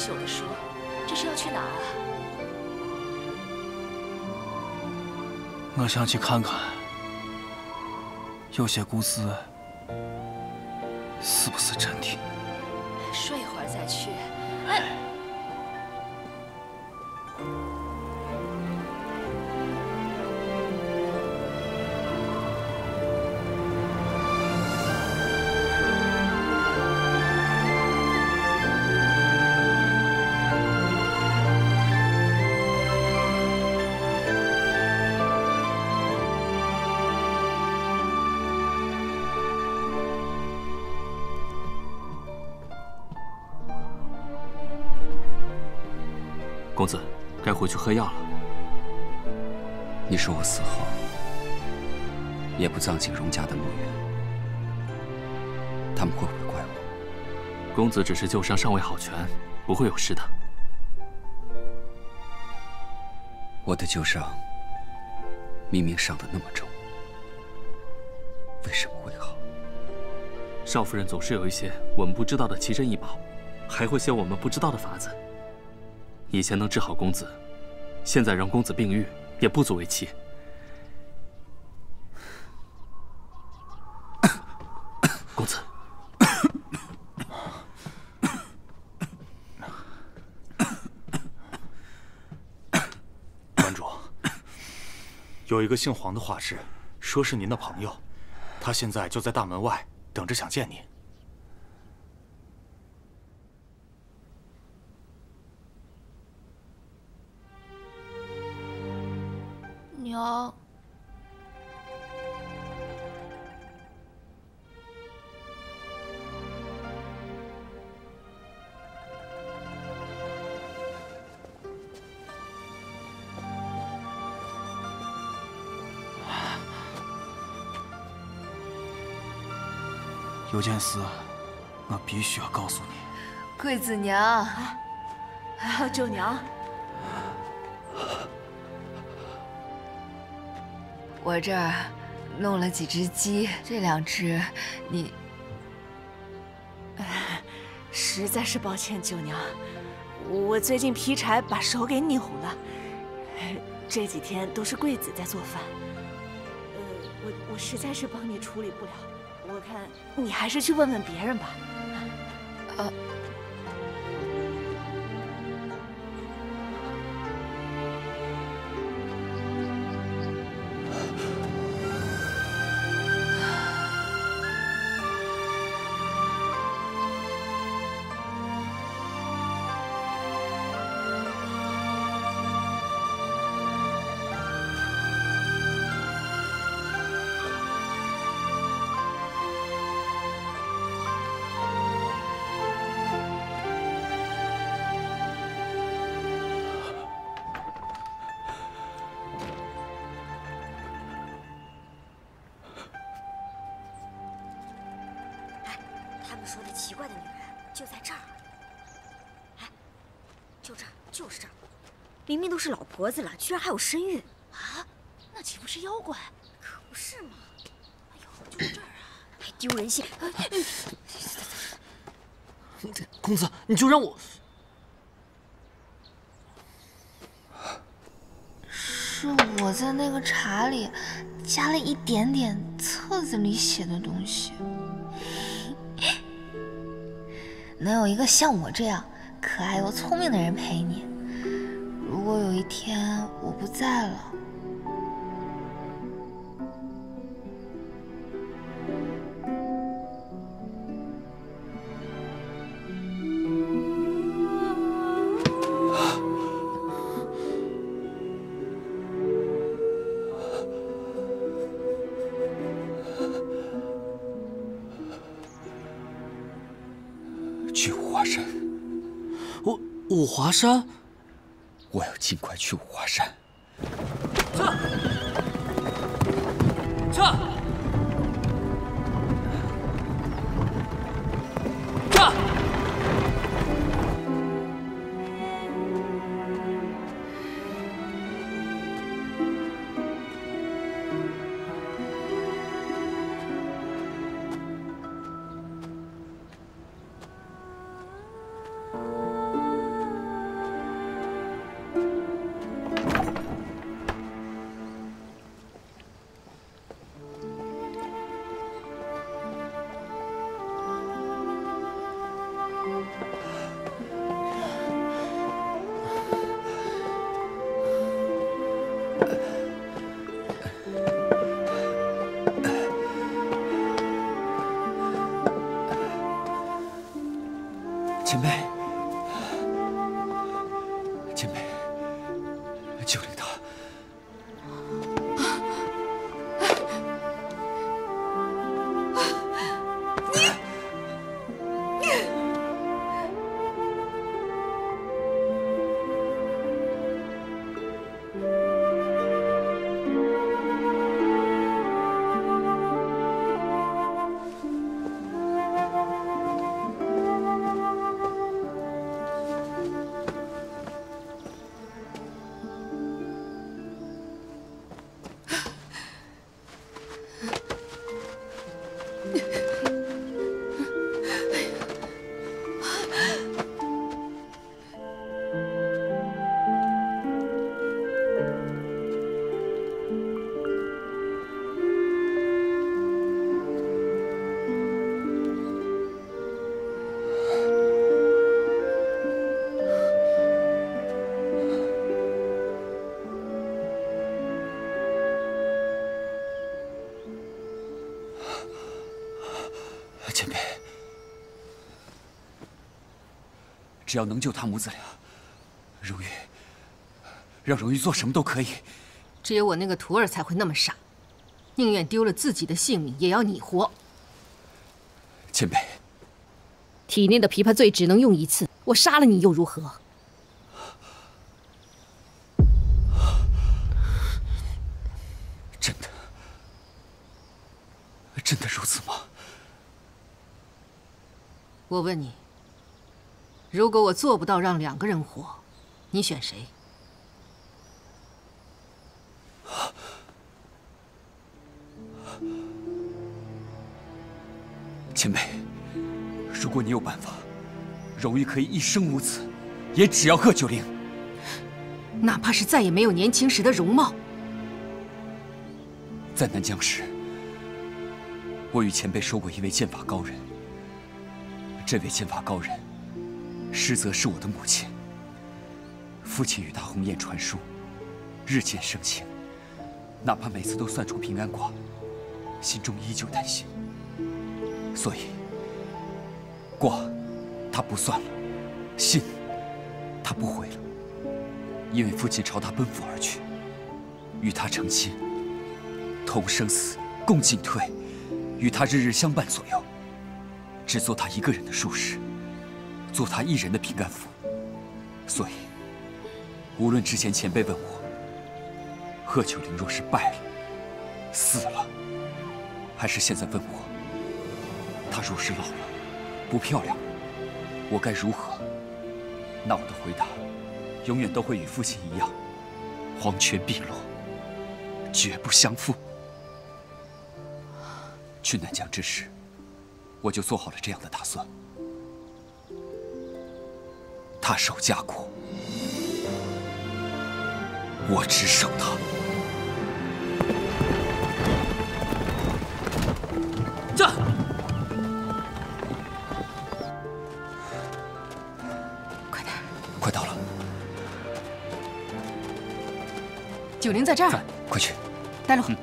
看了一宿的说，这是要去哪儿啊？我想去看看，有些故事是不是真的。睡会儿再去。公子，该回去喝药了。你说我死后也不葬进荣家的墓园，他们会不会怪我？公子只是旧伤尚未好全，不会有事的。我的旧伤明明伤得那么重，为什么会好？少夫人总是有一些我们不知道的奇珍异宝，还会些我们不知道的法子。以前能治好公子，现在让公子病愈也不足为奇。公子，馆主，有一个姓黄的画师，说是您的朋友，他现在就在大门外等着，想见您。有件事，我必须要告诉你。贵子娘，啊，舅娘，我这儿弄了几只鸡，这两只你实在是抱歉，舅娘，我最近劈柴把手给扭了，这几天都是贵子在做饭，呃，我我实在是帮你处理不了，我看你还是去问问别人吧。呃。婆子了，居然还有身孕啊！那岂不是妖怪？可不是吗！哎呦，就这儿啊，还丢人现眼！公子，你就让我……是我在那个茶里加了一点点册子里写的东西。能有一个像我这样可爱又聪明的人陪你，有一天我不在了，去五华山。我五华山。尽快去五华山。只要能救他母子俩，荣玉，让荣玉做什么都可以。只有我那个徒儿才会那么傻，宁愿丢了自己的性命，也要你活。前辈，体内的琵琶醉只能用一次，我杀了你又如何？真的，真的如此吗？我问你，如果我做不到让两个人活，你选谁？前辈，如果你有办法，荣玉可以一生无子，也只要贺九龄。哪怕是再也没有年轻时的容貌。在南疆时，我与前辈收过一位剑法高人。这位剑法高人，实则是我的母亲。父亲与他鸿雁传书，日渐生情。哪怕每次都算出平安卦，心中依旧担心。所以，卦他不算了，信他不回了。因为父亲朝他奔赴而去，与他成亲，同生死，共进退，与他日日相伴左右。只做他一个人的术士，做他一人的平安符。所以，无论之前前辈问我，贺九龄若是败了、死了，还是现在问我，她若是老了、不漂亮，我该如何？那我的回答，永远都会与父亲一样，黄泉碧落，绝不相负。去南疆之时。我就做好了这样的打算。他守家国，我只守他。战！快点！快到了。九龄在这儿。在，快去。带路。师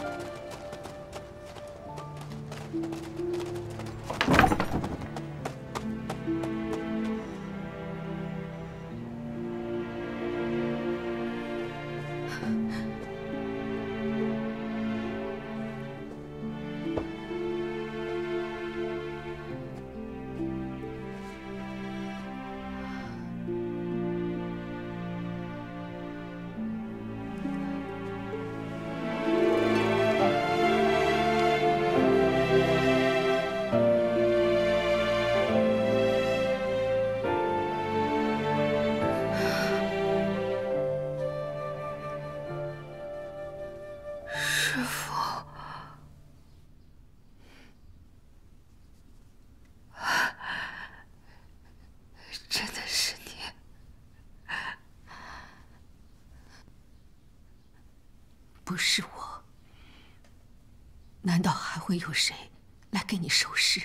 难道还会有谁来给你收尸？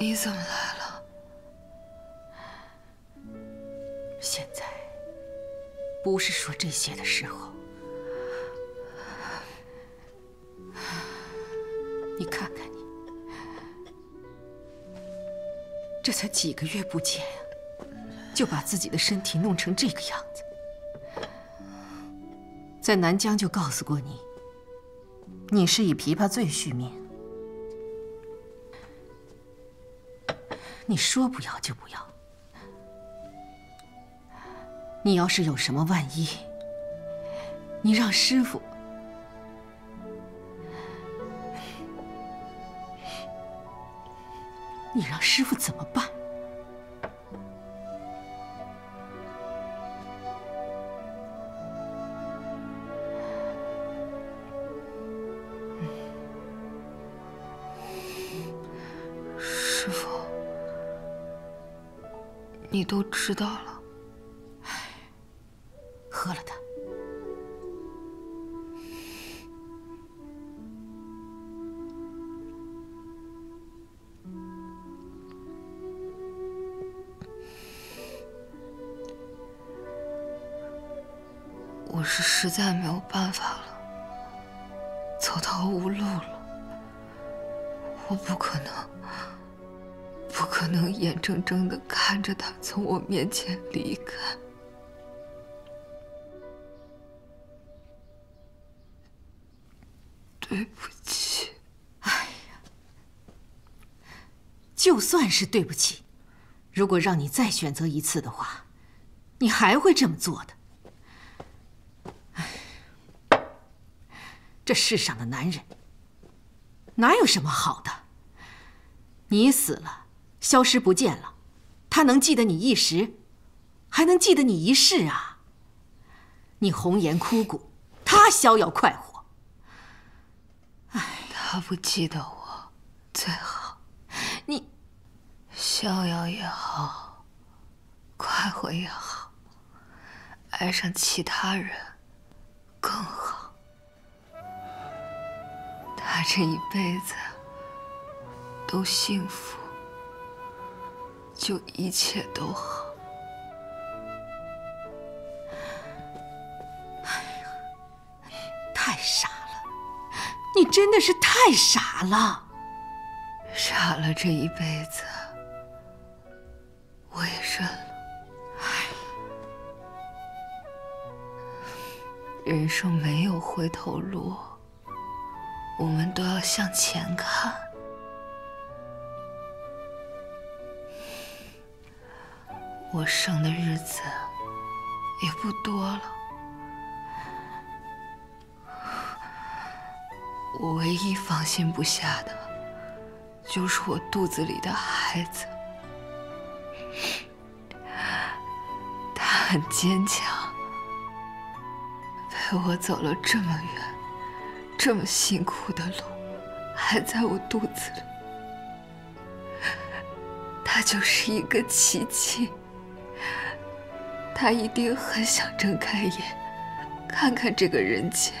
你怎么来了？现在不是说这些的时候。你看看你，这才几个月不见，就把自己的身体弄成这个样子。在南疆就告诉过你，你是以琵琶醉续命。你说不要就不要。你要是有什么万一，你让师傅。你让师傅怎么办？你都知道了。从我面前离开。对不起。哎呀，就算是对不起，如果让你再选择一次的话，你还会这么做的。这世上的男人哪有什么好的？你死了，消失不见了，他能记得你一时，还能记得你一世啊？你红颜枯骨，他逍遥快活。哎，他不记得我最好。你逍遥也好，快活也好，爱上其他人更好。他这一辈子都幸福，就一切都好。哎呀，太傻了！你真的是太傻了，傻了这一辈子，我也认了。哎人生没有回头路。我们都要向前看。我剩的日子也不多了，我唯一放心不下的，就是我肚子里的孩子。他很坚强，陪我走了这么远。这么辛苦的路，还在我肚子里，他就是一个奇迹。他一定很想睁开眼，看看这个人间。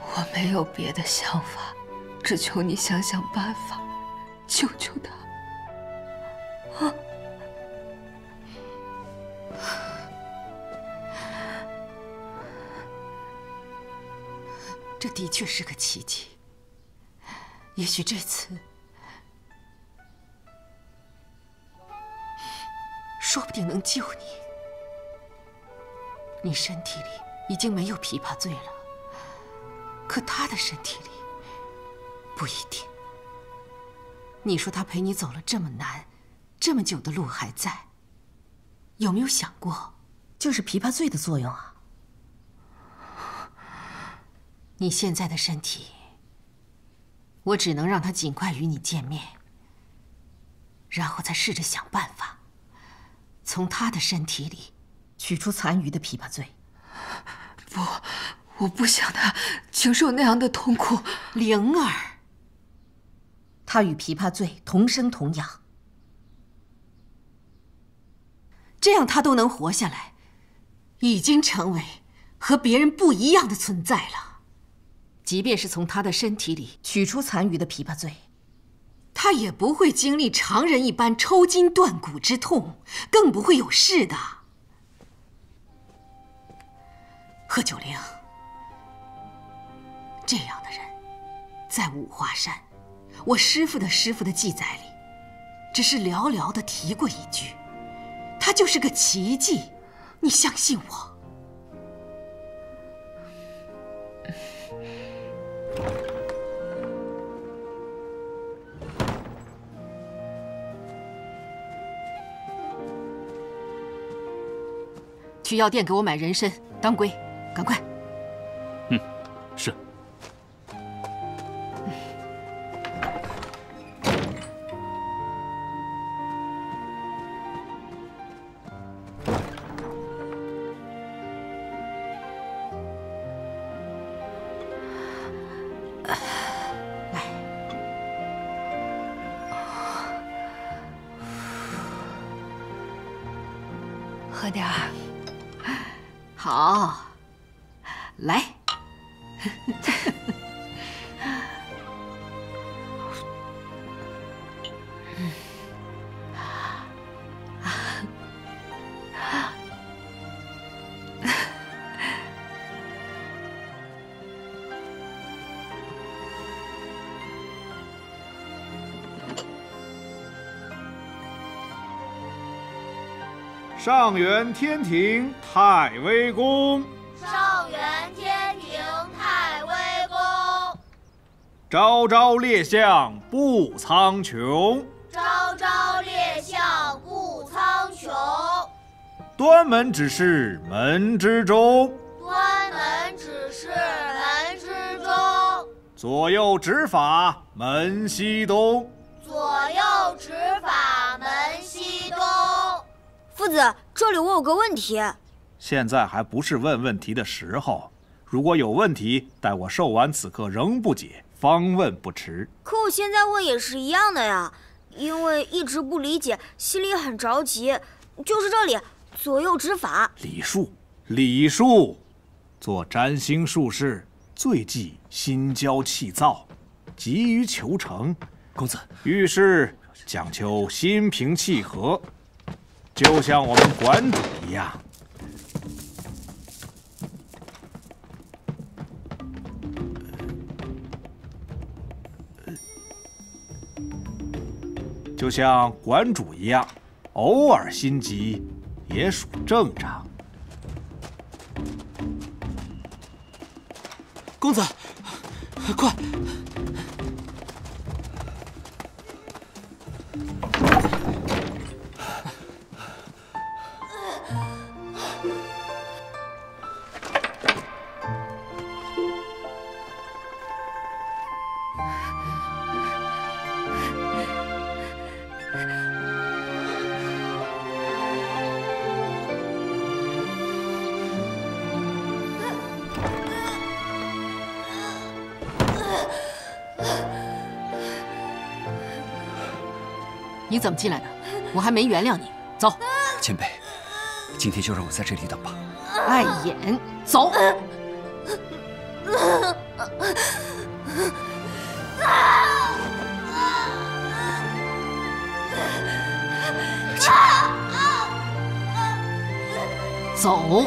我没有别的想法，只求你想想办法，救救他。啊！这的确是个奇迹。也许这次，说不定能救你。你身体里已经没有琵琶醉了，可他的身体里不一定。你说他陪你走了这么难、这么久的路还在，有没有想过，就是琵琶醉的作用啊？你现在的身体，我只能让他尽快与你见面，然后再试着想办法，从他的身体里取出残余的琵琶醉。不，我不想他承受那样的痛苦。灵儿，他与琵琶醉同生同养，这样他都能活下来，已经成为和别人不一样的存在了。即便是从他的身体里取出残余的琵琶醉，他也不会经历常人一般抽筋断骨之痛，更不会有事的。贺九龄。这样的人，在五华山，我师傅的师傅的记载里，只是寥寥的提过一句。他就是个奇迹，你相信我。去药店给我买人参、当归，赶快。嗯，是。喝点儿，好，来。上元天庭太微宫，朝朝列相布苍穹，朝朝列相布苍穹，端门只是门之中，端门只是门之中，左右执法门西东，左右执法门西东。夫子，这里我有个问题。现在还不是问问题的时候，如果有问题，待我授完此刻仍不解，方问不迟。可我现在问也是一样的呀，因为一直不理解，心里很着急。就是这里，左右执法。礼数，礼数。做占星术士，最忌心焦气躁，急于求成。公子，遇事讲究心平气和。就像我们馆主一样，就像馆主一样，偶尔心急也属正常。公子，快！你怎么进来的？我还没原谅你。走，前辈，今天就让我在这里等吧。碍眼，走。走。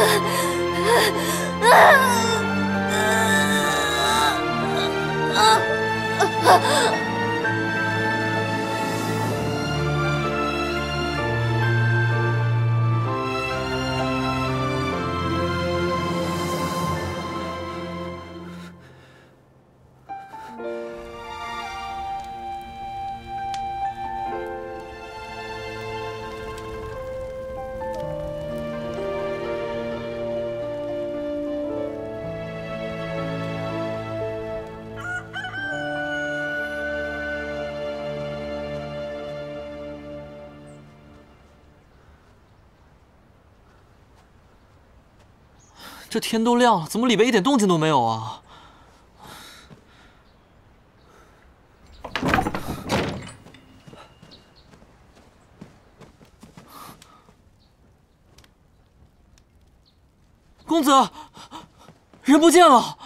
啊啊啊啊啊啊啊这天都亮了，怎么里边一点动静都没有啊？公子，人不见了。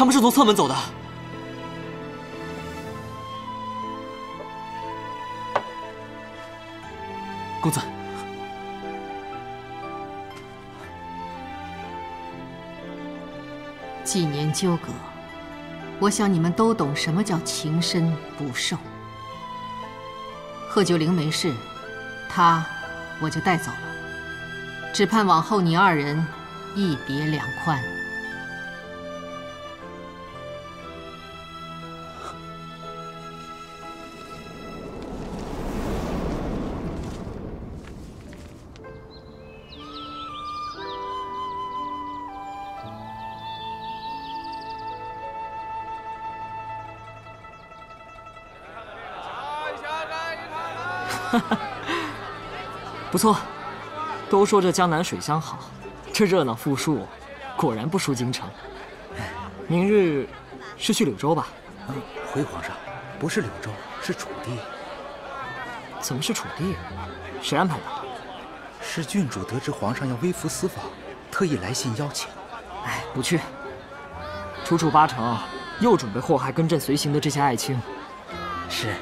他们是从侧门走的。公子，几年纠葛，我想你们都懂什么叫情深不寿。贺九龄没事，他我就带走了，只盼往后你二人一别两宽。错，都说这江南水乡好，这热闹富庶，果然不输京城。明日是去柳州吧？回皇上，不是柳州，是楚地。怎么是楚地？谁安排的？是郡主得知皇上要微服私访，特意来信邀请。哎，不去。楚楚八成又准备祸害跟朕随行的这些爱卿。是，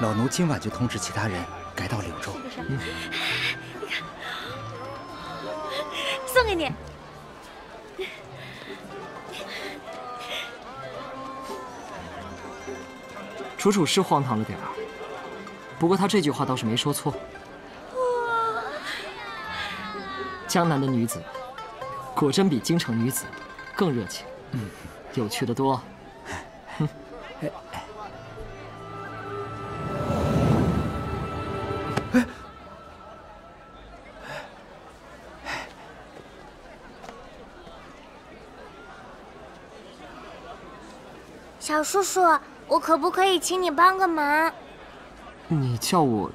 老奴今晚就通知其他人改到柳州。嗯，你看，送给你。楚楚是荒唐了点儿，不过她这句话倒是没说错。江南的女子，果真比京城女子更热情，嗯，有趣的多。哼。叔叔，我可不可以请你帮个忙？你叫我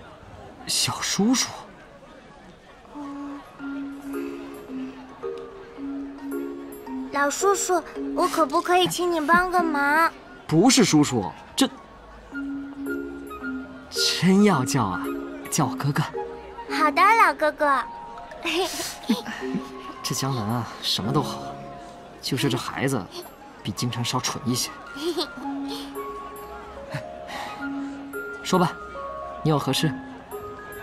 小叔叔？老叔叔，我可不可以请你帮个忙？不是叔叔，这真要叫啊？叫我哥哥。好的，老哥哥。这江南啊，什么都好，就是这孩子比京城稍蠢一些。说吧，你有何事？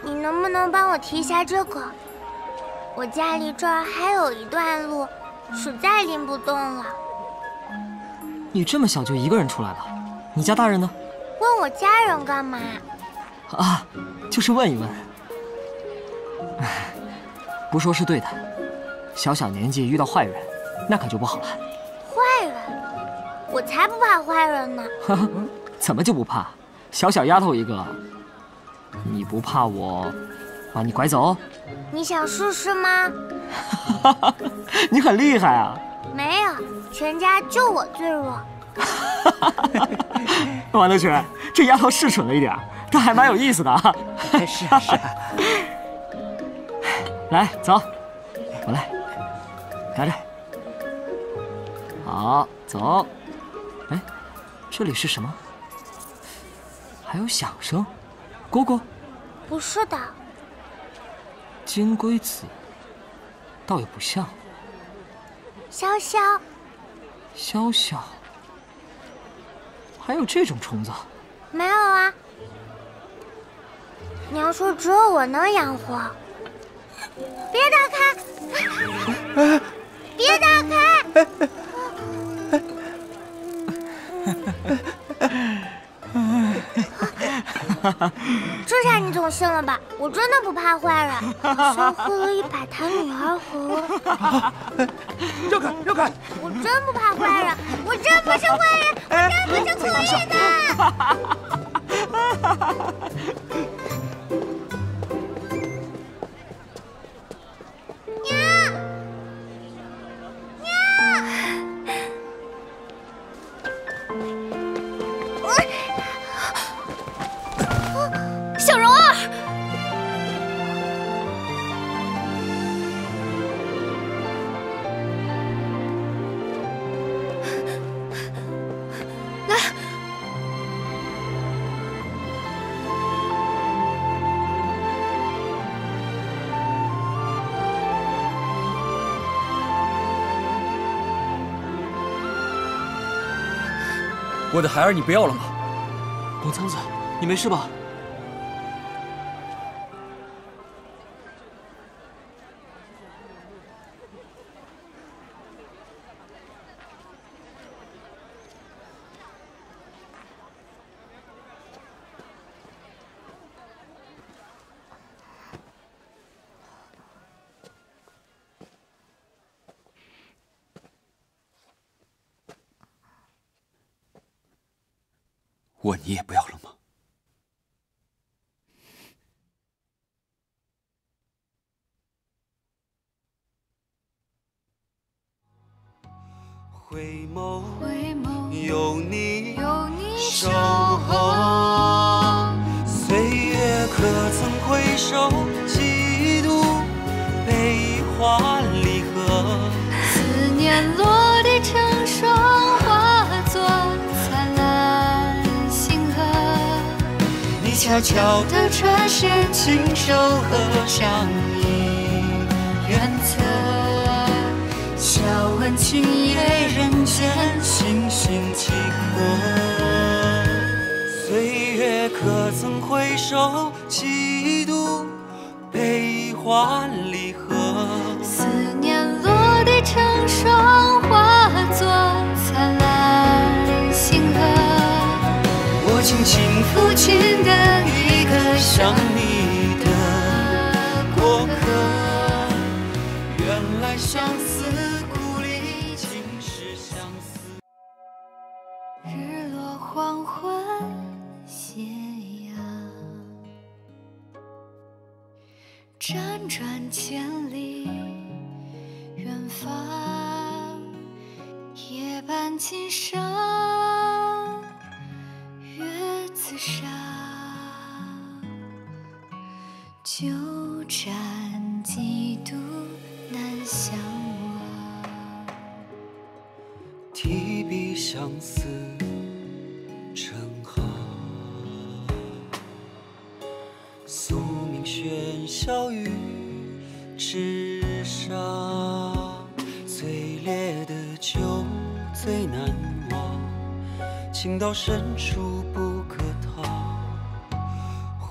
你能不能帮我提一下这个？我家离这儿还有一段路，实在拎不动了。你这么小就一个人出来了？你家大人呢？问我家人干嘛？啊，就是问一问。不说是对的，小小年纪遇到坏人，那可就不好了。坏人？我才不怕坏人呢！怎么就不怕？小小丫头一个，你不怕我把你拐走？你想试试吗？你很厉害啊！没有，全家就我最弱。王德全，这丫头是蠢了一点，但还蛮有意思的啊！是啊是啊。来，走，我来，拿着。好，走。哎，这里是什么？还有响声，蝈蝈？不是的。金龟子，倒也不像。潇潇。潇潇。还有这种虫子？没有啊。娘说只有我能养活。别打开！别打开！这下你总信了吧？我真的不怕坏人，像喝了一百坛女儿红。让开，让开！我真不怕坏人，我真不是坏人，我真不是故意的。我的孩儿你不要了吗？王苍子，你没事吧？我你也不要了吗？想你的过客，原来相思故里尽是相思。日落黄昏斜阳，辗转千里远方，夜半琴声月自赏，旧战几度难相忘。提笔相思成行，宿命喧嚣于纸上，最烈的酒最难忘，情到深处不可逃。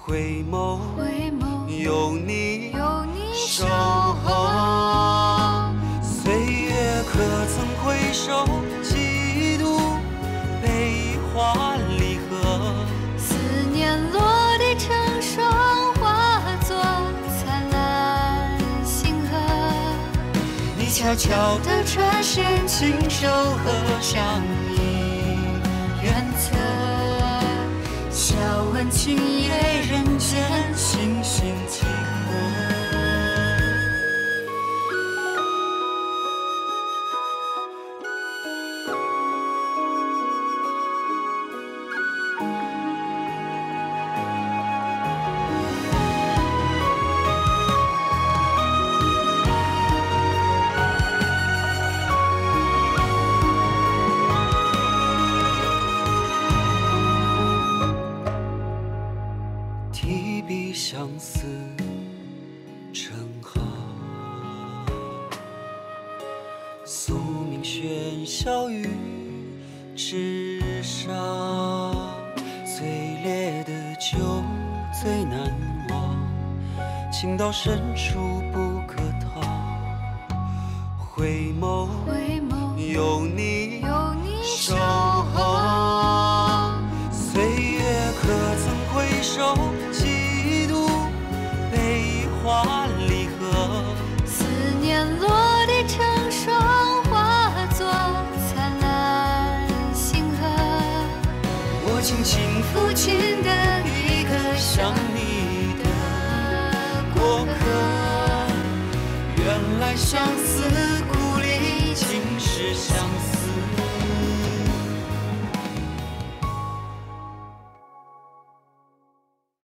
回眸，回眸有你有你守守候。岁月可曾回首，几度悲欢离合。思念落地成霜，化作灿烂星河。你悄悄地转身，轻手合上一远侧。笑问今夜人间，星星到深处不可逃。回眸，有你 emotions